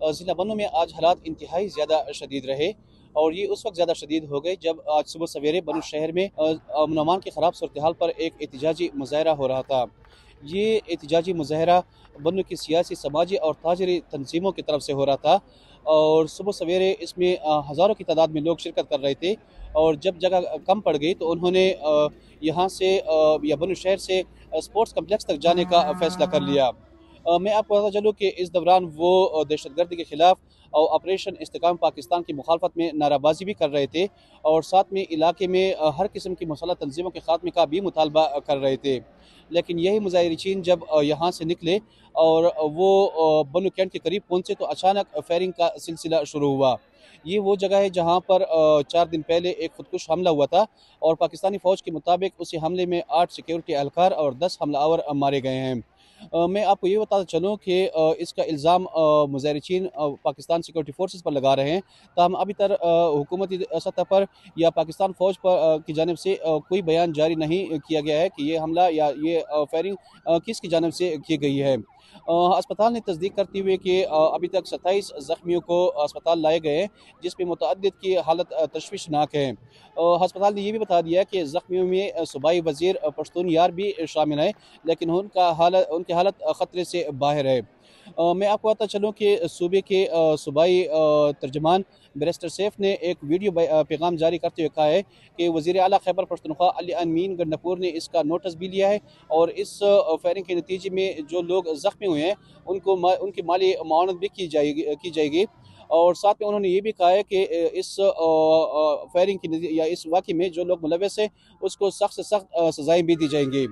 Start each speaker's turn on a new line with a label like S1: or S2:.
S1: ضلع بنو میں آج حالات انتہائی زیادہ شدید رہے اور یہ اس وقت زیادہ شدید ہو گئے جب آج صبح سویرے بنو شہر میں امن امان کی خراب صورتحال پر ایک احتجاجی مظاہرہ ہو رہا تھا۔ یہ احتجاجی مظاہرہ بنو کی سیاسی، سماجی اور تاجری تنظیموں کی طرف سے ہو رہا تھا اور صبح سویرے اس میں ہزاروں کی تعداد میں لوگ شرکت کر رہے تھے اور جب جگہ کم پڑ گئی تو انہوں نے یہاں سے یا بنو شہر سے اسپورٹس کمپلیکس تک جانے کا فیصلہ کر لیا۔ میں آپ کو بتا چلوں کہ اس دوران وہ دہشت گردی کے خلاف اور آپریشن استقام پاکستان کی مخالفت میں نعرہ بازی بھی کر رہے تھے اور ساتھ میں علاقے میں ہر قسم کی مسلح تنظیموں کے خاتمے کا بھی مطالبہ کر رہے تھے۔ لیکن یہی مظاہرین جب یہاں سے نکلے اور وہ بنو کینٹ کے قریب پہنچے تو اچانک فیرنگ کا سلسلہ شروع ہوا۔ یہ وہ جگہ ہے جہاں پر چار دن پہلے ایک خودکش حملہ ہوا تھا اور پاکستانی فوج کے مطابق اسی حملے میں آٹھ سیکیورٹی اہلکار اور دس حملہ آور مارے گئے ہیں۔ میں آپ کو یہ بتاتا چلوں کہ اس کا الزام مظاہرچین پاکستان سیکورٹی فورسز پر لگا رہے ہیں۔ تاہم ابھی تر حکومتی سطح پر یا پاکستان فوج پر کی جانب سے کوئی بیان جاری نہیں کیا گیا ہے کہ یہ حملہ یا یہ فائرنگ کس کی جانب سے کی گئی ہے۔ اسپتال نے تصدیق کرتے ہوئے کہ ابھی تک ستائیس زخمیوں کو اسپتال لائے گئے جس میں متعدد کی حالت تشویشناک ہے۔ ہسپتال نے یہ بھی بتا دیا کہ زخمیوں میں صوبائی وزیر پشتون یار بھی شامل ہیں، لیکن ان کا حالت، ان کی حالت خطرے سے باہر ہے۔ میں آپ کو بتا چلوں کہ صوبے کے صوبائی ترجمان بیرسٹر سیف نے ایک ویڈیو پیغام جاری کرتے ہوئے کہا ہے کہ وزیر اعلیٰ خیبر پختونخوا علی امین گنڈپور نے اس کا نوٹس بھی لیا ہے اور اس فیرنگ کے نتیجے میں جو لوگ زخمی ہوئے ہیں، ان کو ان کی مالی معاونت بھی کی جائے گی، کی جائے گی۔ اور ساتھ میں انہوں نے یہ بھی کہا ہے کہ اس فیرنگ کی یا اس واقعے میں جو لوگ ملوث ہیں، اس کو سخت سے سخت سزائیں بھی دی جائیں گی۔